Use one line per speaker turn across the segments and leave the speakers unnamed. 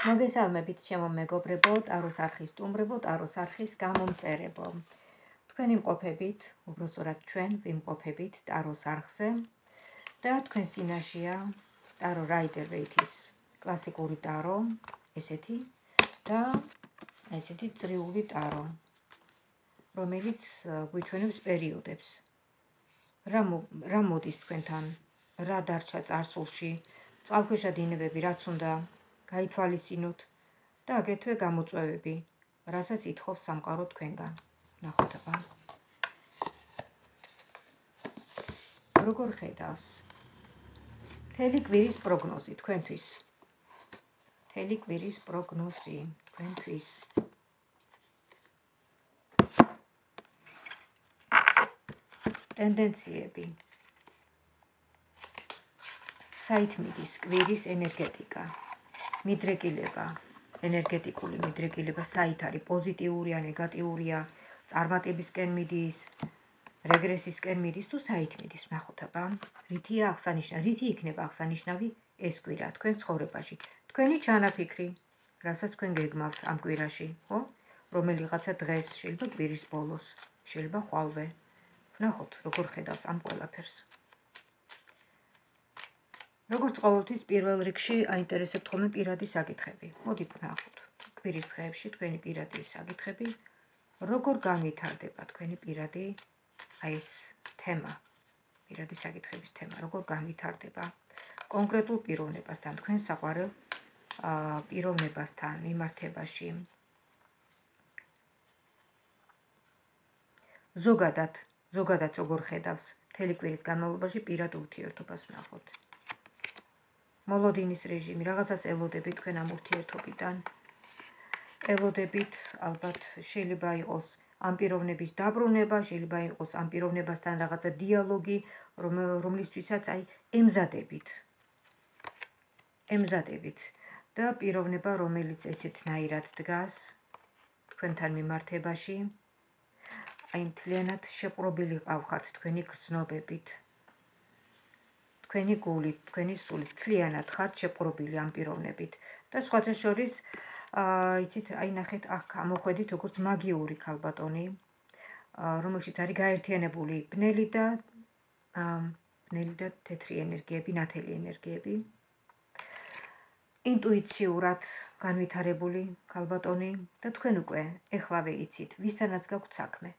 მოგესალმებით ჩემო მეგობრებო, ტაროს არხის სტუმრებო, ტაროს არხის გამომწერებო. თქვენ იმყოფებით, უბრალოდ ჩვენ ვიმყოფებით ტაროს არხზე და თქვენ სინაშია ტარო რაიდერ ვეითის კლასიკური ტარო, ესეთი და ესეთი წრიული ტარო, რომელიც გვიჩვენებს პერიოდებს. რა რა მოდის თქვენთან? რა დარჩა წარსულში? წალქვეშა დინებები რაც უნდა გაითვალისწინოთ და აგრეთვე გამოწვევები, რასაც ითხოვს სამყარო თქვენგან. ნახოთ აბა. როგორ ხედავს? თელი კვირის პროგნოზი თქვენთვის. თელი კვირის პროგნოზი თქვენთვის. ტენდენციები. საითმიდის კვირის ენერგეტიკა. მიდრეკილება, ენერგეტიკული მიდრეკილება საით არის პოზიტიურია, ნეგატიურია, წარმატებისკენ მიდის, რეგრესისკენ მიდის თუ საით მიდის, ნახოთ აბა. რითია აღსანიშნავი? რითი იქნება აღსანიშნავი ეს კვირა თქვენ ცხოვრებაში? თქვენი ჩანაფიქრი, რასაც თქვენ გეგმავთ ამ კვირაში, ხო? რომელიღაცა დღეს, შეიძლება კვირის ბოლოს, შეიძლება ხვალვე. ნახოთ, როგორ ხედავს ამ ყველაფერს. როგორც ყოველთვის პირველ რიგში აინტერესებთ ხოლმე პირადი საკითხები. მოდით ვნახოთ. კვირის დღეებში თქვენი პირადი საკითხები როგორ განვითარდება თქვენი პირადი აი ეს თემა. პირადი საკითხების თემა როგორ განვითარდება კონკრეტულ პიროვნებასთან თქვენ საყვარელ აა პიროვნებასთან მიმართებაში. ზოგადად, ზოგადად როგორ ხედავს თელი კვირის განმავლობაში პირად ურთიერთობას ვნახოთ. მოლოდინის რეჟიმი, რაღაცას ელოდებით თქვენ ამ ურთიერთობიდან. ელოდებით, ალბათ შეიძლება იყოს ამ პიროვნების დაბრუნება, შეიძლება იყოს ამ პიროვნებასთან რაღაცა დიალოგი, რომლისთვისაც აი ემზადებით. ემზადებით და პიროვნება, რომელიც ესეთნაირად დგას თქვენთან მიმართებაში, აი მთლიანად შეპრობილი ყავხართ თქვენი გრძნობებით. თქვენი გული, თქვენი სული თლიანად ხართ შეპყრობილი ამ პიროვნებით და სხვათა შორის აა იცით, აი ნახეთ, აქ ამოხედით როგორც მაგიური ქალბატონი, რომელშიც არის გაერთიანებული ბნელი და ბნელი და თეთრი ენერგიები, ნათელი ენერგიები. ინტუიციურად განვითარებული ქალბატონი და თქვენ უკვე ეხლავე იცით, ვისთანაც გაქვთ საქმე.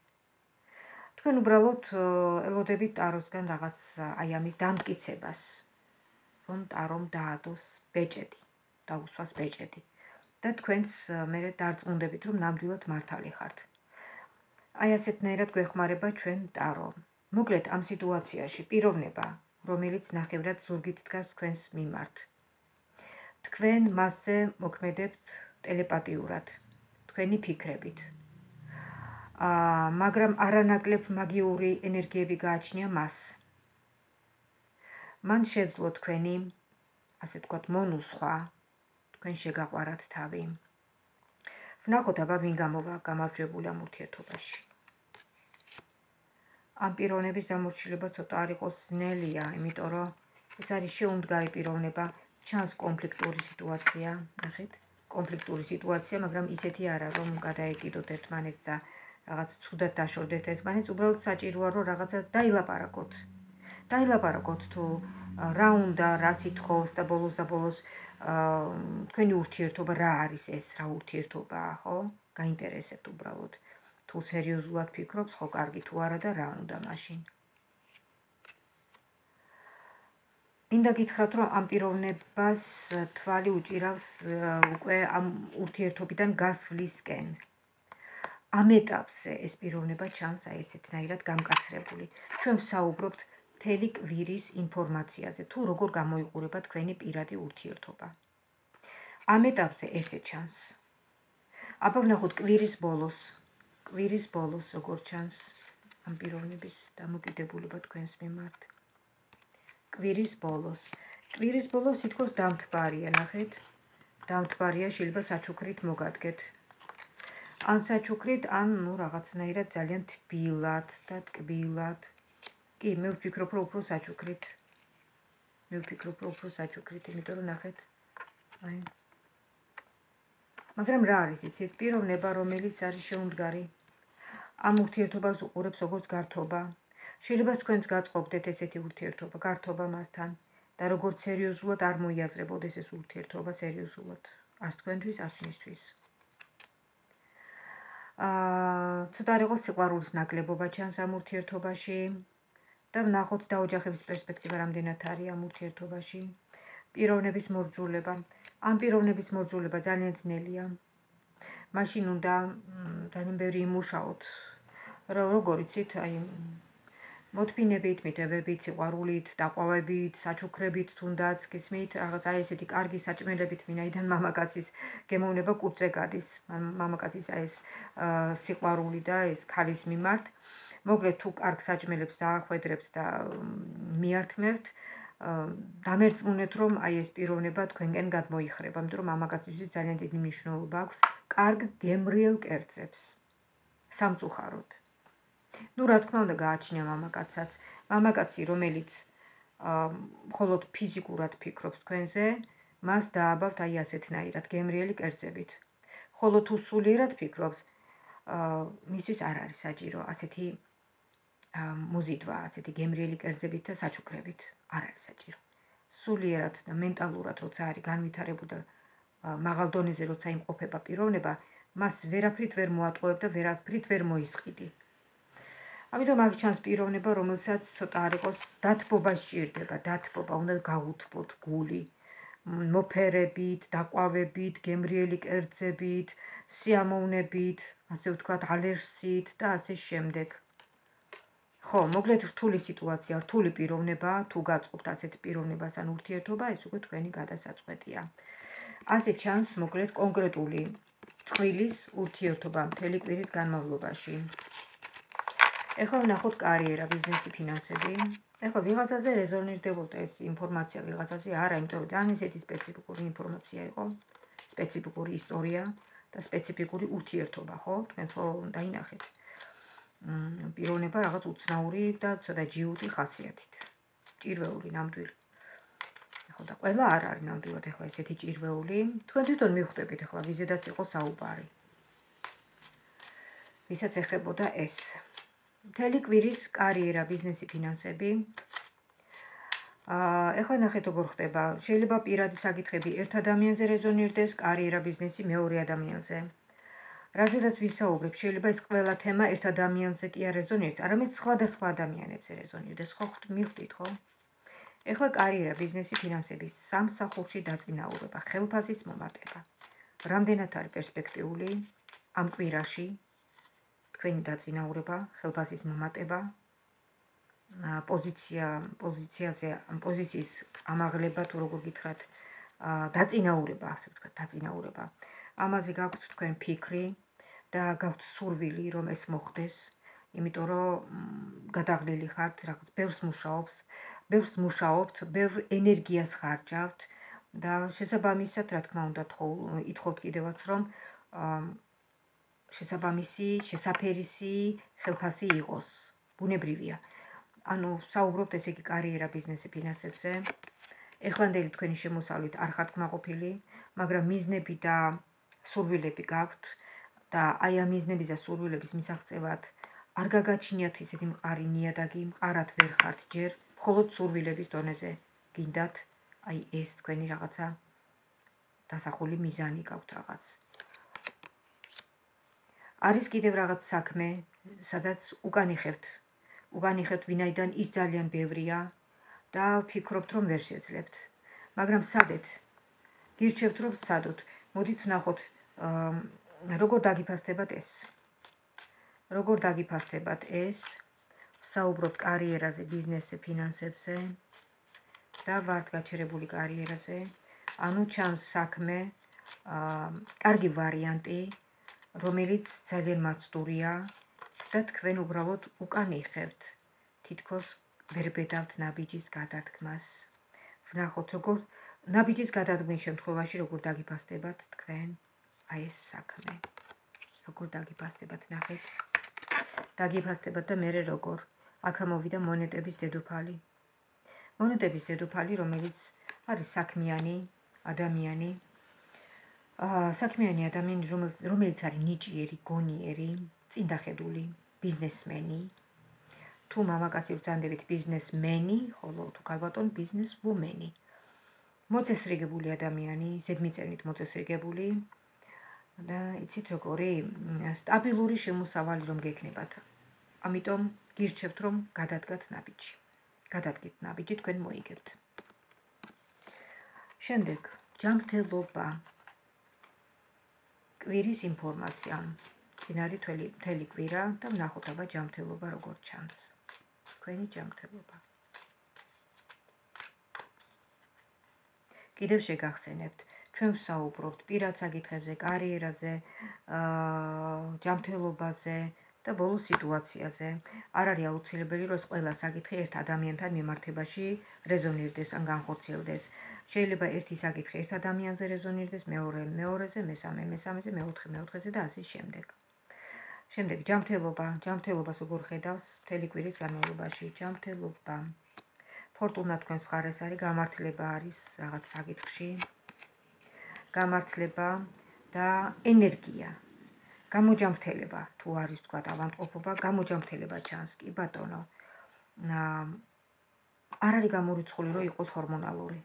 თქვენ უბრალოდ ელოდებით ტაროსგან რაღაც აი ამის დამტკიცებას. რომ ტარომ დაადოს ბეჭედი დაუსვას ბეჭედი. და თქვენს მე დარწმუნდებით რომ ნამდვილად მართალი ხართ. აი ასეთნაირად გვეხმარება ჩვენ ტარო. მოკლედ ამ სიტუაციაში პიროვნება რომელიც ნახევრად ზურგით დგას თქვენს მიმართ. თქვენ მასზე მოქმედებთ ტელეპათიურად თქვენი ფიქრებით მაგრამ არანაკლებ მაგიური ენერგიები გააჩნია მას. მან შეძლო თქვენი ასე თქვათ მონუსხვა თქვენ შეგაყვარათ თავი. ვნახოთ აბა ვინ გამოვა გამარჯვებული ამ ურთიერთობაში. ამ პიროვნების დამორჩილება ცოტა არ იყოს ძნელია, იმიტომ რომ ეს არის შეუმდგარი პიროვნება, ჩანს კონფლიქტური სიტუაცია, ნახეთ, კონფლიქტური სიტუაცია, მაგრამ ისეთი არა, რომ გადაეკიდოთ ერთმანეთს და რაღაც ცუდად დაშორდეთ ერთმანეთს, უბრალოდ საჭიროა რომ რაღაცა დაილაპარაკოთ. დაილაპარაკოთ თუ რა უნდა, რა სიტყავს და ბოლოს და ბოლოს თქვენი ურთიერთობა რა არის ეს, რა ურთიერთობაა, ხო? გაინტერესებთ უბრალოდ. თუ სერიოზულად ფიქრობთ, ხო, კარგი თუ არა და რა უნდა მაშინ. მინდა გითხრათ, რომ ამ პიროვნებას თვალი უჭირავს უკვე ამ ურთიერთობიდან გასვლისკენ. ამ ეტაპზე ეს პიროვნება ჩანს აი ესეთნაირად გამკაცრებული. ჩვენ ვსაუბრობთ თელი კვირის ინფორმაციაზე, თუ როგორ გამოიყურება თქვენი პირადი ურთიერთობა. ამ ეტაპზე ესე ჩანს. აბა ვნახოთ კვირის ბოლოს. კვირის ბოლოს როგორ ჩანს ამ პიროვნების დამოკიდებულება თქვენს მიმართ. კვირის ბოლოს. კვირის ბოლოს თითქოს დამთბარია, ნახეთ. დამთბარია შეიძლება საჩუქრით მოგადგეთ. ან საჩუქრით, ან ნუ რაღაცნაირად ძალიან თბილად და ტკბილად. კი, მე ვფიქრობ, რომ უფრო საჩუქრით. მე ვფიქრობ, რომ უფრო საჩუქრით, იმიტომ რომ ნახეთ. აი. მაგრამ რა არის იცით პიროვნება რომელიც არის შეუმდგარი ამ ურთიერთობას უყურებს როგორც გართობა შეიძლება თქვენს გაწყობდეთ ესეთი ურთიერთობა გართობა მასთან და როგორც სერიოზულად არ მოიაზრებოდეს ეს ურთიერთობა სერიოზულად არც თქვენთვის არც მისთვის აა ცოტა რიყო სიყვარულის ნაკლებობა ჩანს ამ ურთიერთობაში და ვნახოთ დაოჯახების პერსპექტივა რამდენად არის ამ ურთიერთობაში პიროვნების მორჯულება. ამ პიროვნების მორჯულება ძალიან ძნელია. მაშინ უნდა ძალიან ბევრი იმუშაოთ. რა როგორ იცით, აი მოთმინებით, მიტევებით, სიყვარულით, დაყვავებით, საჩუქრებით თუნდაც გისმით, რაღაც აი ესეთი კარგი საჭმელებით, ვინაიდან მამაკაცის გემოვნება კუწე გადის. მამაკაცის აი ეს სიყვარული და ეს ქალის მიმართ. მოკლედ თუ კარგ საჭმელებს დაახვედრებთ და მიართმევთ, დამერწმუნეთ რომ აი ეს პიროვნება თქვენგან გადმოიხრება, იმიტომ რომ მამაკაცისთვის ძალიან დიდი მნიშვნელობა აქვს კარგ გემრიელ კერძებს. სამწუხაროდ. Ну, რა თქმა უნდა, გააჩნია მამაკაცაც. მამაკაცი, რომელიც აა მხოლოდ ფიზიკურად ფიქრობს თქვენზე, მას დააბავთ აი ასეთნაირად გემრიელი კერძებით. ხოლო თუ სულიერად ფიქრობს, აა მისთვის არ არის საჭირო ასეთი აა მოზიდვა, ასეთი გემრიელი კერძებით და საჩუქრებით. არ არის საჭირო. სულიერად და მენტალურად როცა არის განვითარებული და მაღალ დონეზე როცა იმყოფება პიროვნება, მას ვერაფრით ვერ მოატყუებ და ვერაფრით ვერ მოისყიდი. ამიტომ აქ ჩანს პიროვნება, რომელსაც ცოტა არ იყოს დათბობა სჭირდება, დათბობა, უნდა გაუთბოთ გული. მოფერებით, დაყვავებით, გემრიელი კერძებით, სიამოვნებით, ასე ვთქვათ, ალერსით და ასე შემდეგ. ხო, მოკლედ რთული სიტუაცია, რთული პიროვნება, თუ გაწყობთ ასეთ პიროვნებასთან ურთიერთობა, ეს უკვე თქვენი გადასაწყვეტია. ასე ჩანს, მოკლედ კონკრეტული წვილის ურთიერთობა მთელი კვირის განმავლობაში. ეხლა ვნახოთ კარიერა, ბიზნესი, ფინანსები. ეხლა ვიღაცაზე რეზონირდებოდა ეს ინფორმაცია, ვიღაცაზე არა, იმიტომ რომ ძალიან ისეთი სპეციფიკური ინფორმაცია იყო, სპეციფიკური ისტორია და სპეციფიკური ურთიერთობა, ხო? თქვენ ხო დაინახეთ. პიროვნება რაღაც უცნაური და ცოტა ჯიუტი ხასიათით. ჭირვეული ნამდვილი. ხო და ყველა არ არის ნამდვილად ახლა ესეთი ჭირვეული. თქვენ თვითონ მიხვდებით ახლა ვიზედაც იყო საუბარი. ვისაც ეხებოდა ეს. მთელი კვირის კარიერა, ბიზნესი, ფინანსები. აა ახლა ნახეთ როგორ ხდება. შეიძლება პირადი საკითხები ერთ ადამიანზე რეზონირდეს, კარიერა, ბიზნესი მეორე ადამიანზე. რაზედაც ვისაუბრებ, შეიძლება ეს ყველა თემა ერთ ადამიანზე კი არ რეზონირდეს, არამედ სხვადასხვა ადამიანებზე რეზონირდეს. ხო ხვთ მიხვდით, ხო? ეხლა კარიერა, ბიზნესი, ფინანსები, სამსახურში დაწინაურება, ხელფასის მომატება. რამდენად არის პერსპექტიული ამ კვირაში თქვენი დაწინაურება, ხელფასის მომატება? პოზიცია, პოზიციაზე, პოზიციის ამაღლება თუ როგორ გითხრათ, დაწინაურება, ასე ვთქვათ, დაწინაურება. ამაზე გაქვთ თქვენ ფიქრი? და გაქვთ სურვილი რომ ეს მოხდეს, იმიტომ რომ გადაღლილი ხართ, რაღაც ბევრს მუშაობს, ბევრს მუშაობთ, ბევრ ენერგიას ხარჯავთ და შესაბამისად, რა თქმა უნდა, ითხოვთ კიდევაც რომ შესაბამისი, შესაფერისი ხელფასი იყოს. ბუნებრივია. ანუ საუბრობთ ესე იგი კარიერა, ბიზნესი, ფინანსებზე. ეხლანდელი თქვენი შემოსავლით არ ხართ კმაყოფილი, მაგრამ მიზნები და სურვილები გაქვთ. და აი ამ მიზნების და სურვილების მისაღწევად არ გაგაჩნიათ ისეთი მყარი ნიადაგი, მყარად ვერ ხართ ჯერ, მხოლოდ სურვილების დონეზე გინდათ აი ეს თქვენი რაღაცა დასახული მიზანი გაქვთ რაღაც. არის კიდევ რაღაც საქმე, სადაც უკანიხებთ. უკანიხებთ ვინაიდან ის ძალიან ბევრია და ფიქრობთ რომ ვერ შეძლებთ. მაგრამ სადეთ? გირჩევთ რომ სადოთ. მოდით ნახოთ აა როგორ დაგიფასდებათ ეს? როგორ დაგიფასდებათ ეს? საუბრობთ კარიერაზე, ბიზნესზე, ფინანსებზე და ვართ გაჩერებული კარიერაზე. ანუ ჩანს საქმე, აა, კარგი ვარიანტი, რომელიც ძალიან მაცდურია და თქვენ უბრალოდ უკან იხევთ. თითქოს ვერ ბედავთ ნაბიჯის გადადგმას. ვნახოთ როგორ ნაბიჯის გადადგმის შემთხვევაში როგორ დაგიფასდებათ თქვენ. აი ეს საქმე. როგორ დაგიფასდებათ ნახეთ. დაგიფასდებათ და მე როგორ აქა მოვიდა მონეტების დედოფალი. მონეტების დედოფალი, რომელიც არის საქმიანი ადამიანი. საქმიანი ადამიანი, რომელიც არის ნიჭიერი, გონიერი, წინდახედული, ბიზნესმენი, თუ მამაკაცი ვწანდებით ბიზნესმენი, ხოლო თუ ქალბატონი ბიზნესვუმენი. მოწესრიგებული ადამიანი, ზედმიწევნით მოწესრიგებული და იცით როგორი სტაბილური შემოსავალი რომ გექნებათ. ამიტომ გირჩევთ რომ გადადგათ ნაბიჯი. გადადგეთ ნაბიჯი თქვენ მოიგებთ. შემდეგ ჯანმრთელობა კვირის ინფორმაცია. წინარი თველი თელი კვირა და ვნახოთ აბა ჯანმრთელობა როგორ ჩანს. თქვენი ჯანმრთელობა. კიდევ შეგახსენებთ, ჩვენ ვსაუბრობთ პირად საკითხებზე, კარიერაზე, აა ჯანმრთელობაზე და ბოლო სიტუაციაზე. არ არის აუცილებელი, რომ ყველა საკითხი ერთ ადამიანთან მიმართებაში რეზონირდეს ან განხორციელდეს. შეიძლება ერთი საკითხი ერთ ადამიანზე რეზონირდეს, მეორე მეორეზე, მესამე მესამეზე, მეოთხე მეოთხეზე და ასე შემდეგ. შემდეგ ჯანმრთელობა, ჯანმრთელობას როგორ ხედავს მთელი კვირის განმავლობაში? ჯანმრთელობა. ფორტუნა თქვენს მხარეს არის, გამართლება არის რაღაც საკითხში. გამართლება და ენერგია. გამოჯამრთელება თუ არის თქვა ავანტყოფობა, გამოჯამრთელება ჩანს კი ბატონო. აა არ არის გამორიცხული რომ იყოს ჰორმონალური.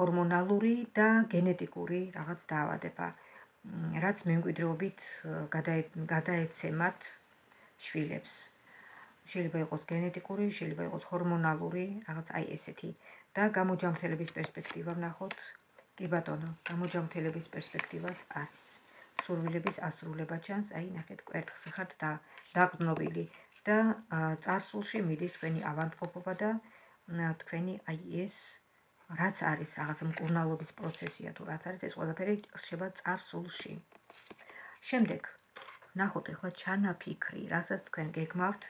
ჰორმონალური და გენეტიკური რაღაც დაავადება. რაც მემკვიდრეობით გადაეცემათ შვილებს. შეიძლება იყოს გენეტიკური, შეიძლება იყოს ჰორმონალური, რაღაც აი ესეთი და გამოჯამრთელების პერსპექტივა ვნახოთ. კი ბატონო, გამოჯამრთელების პერსპექტივაც არის. სურვილების ასრულება ჩანს, აი ნახეთ, კვერთხს ხართ და დაყრდნობილი და წარსულში მიდის თქვენი ავანტყოფობა და თქვენი აი ეს რაც არის რაღაც მკურნალობის პროცესია თუ რაც არის ეს ყველაფერი რჩება წარსულში. შემდეგ ნახოთ ახლა ჩანაფიქრი, რასაც თქვენ გეგმავთ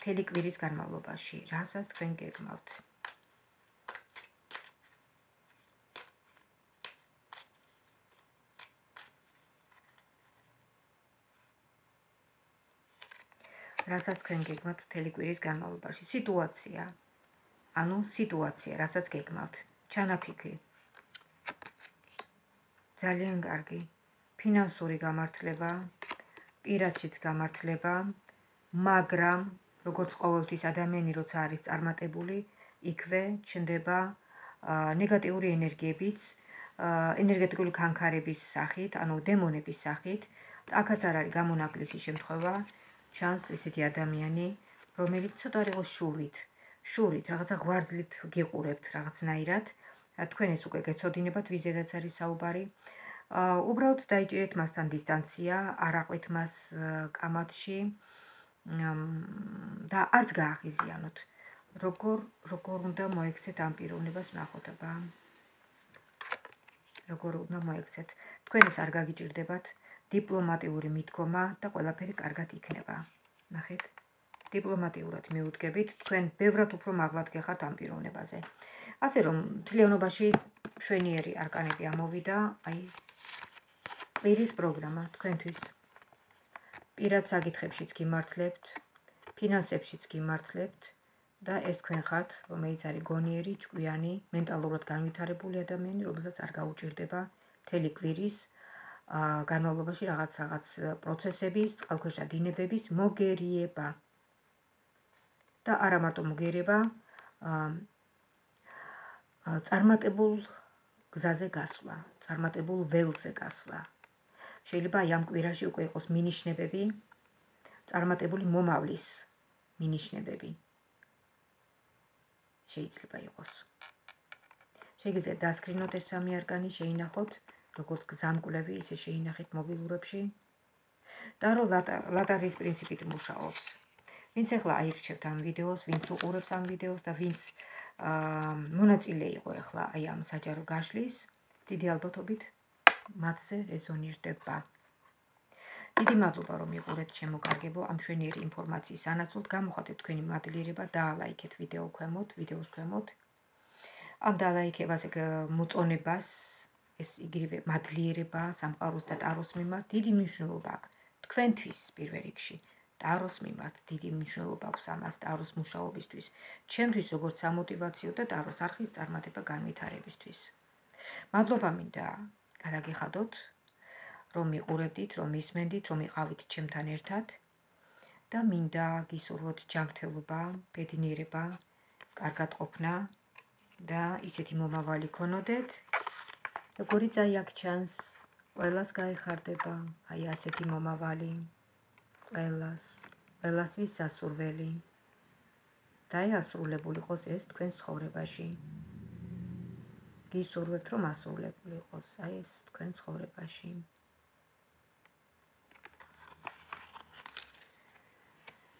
თელი კვირის განმავლობაში, რასაც თქვენ გეგმავთ. რასაც თქვენ გეგმავთ მთელი კვირის განმავლობაში. სიტუაცია. ანუ სიტუაცია, რასაც გეგმავთ. ჩანაფიქრი. ძალიან კარგი. ფინანსური გამართლება, პირადშიც გამართლება, მაგრამ როგორც ყოველთვის ადამიანი როცა არის წარმატებული, იქვე ჩნდება ნეგატიური ენერგიებიც, ენერგეტიკული კანკარების სახით, ანუ დემონების სახით. აქაც არ არის გამონაკლისი შემთხვევა, ჩანს ესეთი ადამიანი, რომელიც ცოტა რიყო შურით, შურით, რაღაცა ღვარძლით გიყურებთ რაღაცნაირად. თქვენ ეს უკვე გეცოდინებათ, ვიზედაც არის საუბარი. აა უბრალოდ დაიჭირეთ მასთან დისტანცია, არ აყვეთ მას კამათში და არც გააღიზიანოთ. როგორ როგორ უნდა მოიქცეთ ამ პიროვნებას ნახოთ აბა. როგორ უნდა მოიქცეთ? თქვენ ეს არ გაგიჭirdებათ? დიპლომატიური მიდგომა და ყველაფერი კარგად იქნება. ნახეთ. დიპლომატიურად მიუდგებით, თქვენ ბევრად უფრო მაღლად გეხართ ამ პიროვნებაზე. ასე რომ, თლიანობაში შვენიერი არკანები ამოვიდა, აი პირის პროგრამა თქვენთვის. პირად საკითხებშიც გიმართლებთ, ფინანსებშიც გიმართლებთ და ეს თქვენ ხართ, რომელიც არის გონიერი, ჭკვიანი, მენტალურად განვითარებული ადამიანი, რომელსაც არ გაუჭirdება მთელი კვირის განმავლობაში რაღაც რაღაც პროცესების, წყალქვეშა დინებების მოგერიება. და არა მარტო მოგერიება, აა წარმატებულ გზაზე გასვლა, წარმატებულ ველზე გასვლა. შეიძლება ამ კვირაში უკვე იყოს მინიშნებები, წარმატებული მომავლის მინიშნებები. შეიძლება იყოს. შეგიძლიათ დასკრინოთ ეს სამი არკანი, შეინახოთ. როგორც გზამკვლევი ისე შეინახეთ მობილურებში და რომ ლატარის პრინციპით მუშაობს. ვინც ახლა აირჩევთ ამ ვიდეოს, ვინც უყურებს ამ ვიდეოს და ვინც მონაწილე იყო ახლა აი ამ საჯარო გაშლის, დიდი ალბათობით მათზე რეზონირდება. დიდი მადლობა რომ იყურეთ შემოგარგებო ამ შვენიერი ინფორმაციის ანაცვლოდ გამოხატეთ თქვენი მადლიერება და ლაიქეთ ვიდეო ქვემოთ, ვიდეოს ქვემოთ. ამ დალაიქებას მოწონებას ეს იგივე მადლიერება სამყაროს და ტაროს მიმართ დიდი მნიშვნელობა აქვს თქვენთვის პირველ რიგში ტაროს მიმართ დიდი მნიშვნელობა აქვს ამას ტაროს მუშაობისთვის ჩემთვის როგორც სამოტივაციო და ტაროს არხის წარმატება განვითარებისთვის. მადლობა მინდა გადაგიხადოთ, რომ მიყურებდით, რომ ისმენდით, რომ იყავით ჩემთან ერთად და მინდა გისურვოთ ჯანმრთელობა, ბედნიერება, კარგად ყოფნა და ისეთი მომავალი ქონოდეთ, როგორიც აი აქ ჩანს, ყველას გაიხარდება, აი ასეთი მომავალი, ყველას, ყველასთვის სასურველი. და ასრულებული იყოს ეს თქვენ ცხოვრებაში. გისურვებთ, რომ ასრულებული იყოს აი ეს თქვენ ცხოვრებაში.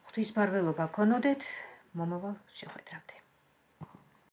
ღვთისმფარველობა ქონოდეთ მომავალ შეხვედრამდე.